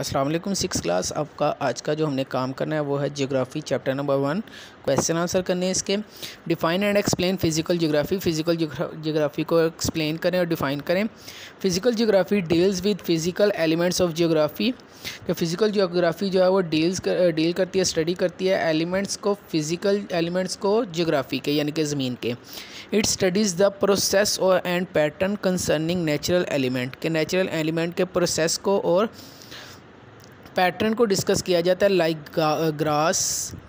अस्सलाम वालेकुम six class आपका आज का जो हमने काम करना है वो है geography chapter number one question answer करने हैं इसके। Define and explain physical geography physical geography को एक्सप्लेन करें और डिफाइन करें। Physical geography deals with physical elements of geography तो फ़िज़िकल जियोग्राफी जो है वो डील्स डील करती है स्टडी करती है एलिमेंट्स को फ़िज़िकल एलिमेंट्स को जियोग्राफी के, यानी कि ज़मीन के। इट स्टडीज़ द प्रोसेस और and pattern concerning natural element के। नेचुरल एलिमेंट के प्रोसेस को और पैटर्न को डिस्कस किया जाता है like grass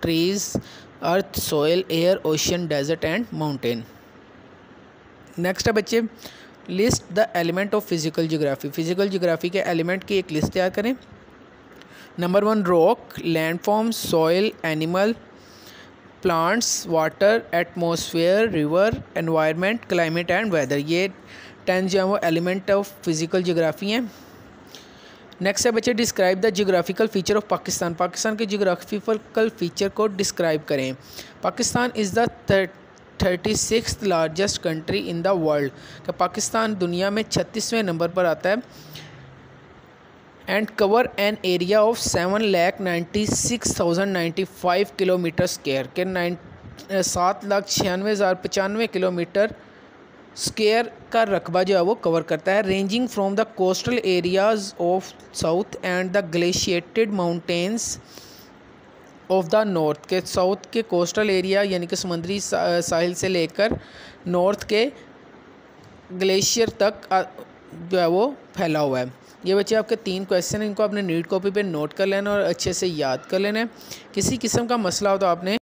trees earth soil air ocean desert and mountain next है बच्चे list the element of physical geography physical geography के एलिमेंट की एक लिस्ट तैयार करें. Number one rock landform soil animal plants water atmosphere river environment climate and weather ये ten जो है वो एलिमेंट ऑफ़ फ़िज़िकल जियोग्राफी हैं. नेक्स्ट है बच्चे describe the geographical feature of Pakistan Pakistan के जियोग्राफिकल फीचर को डिस्क्राइब करें. Pakistan is the thirty six largest country in the world का पाकिस्तान दुनिया में छत्तीसवें नंबर पर आता है. And cover an area of seven lakh ninety six thousand ninety five kilometre square के नाइन सात लाख छियानवे हज़ार पचानवे किलोमीटर स्केयर का रकबा जो है वो कवर करता है ranging from the coastal areas of south and the glaciated mountains of the north के साउथ के कोस्टल एरिया यानी कि समुद्री साहिल से लेकर नॉर्थ के ग्लेशियर तक जो है वो फैला हुआ है। ये बच्चे आपके तीन क्वेश्चन हैं, इनको आपने नीट कॉपी पे नोट कर लेना और अच्छे से याद कर लेना किसी किस्म का मसला हो तो आपने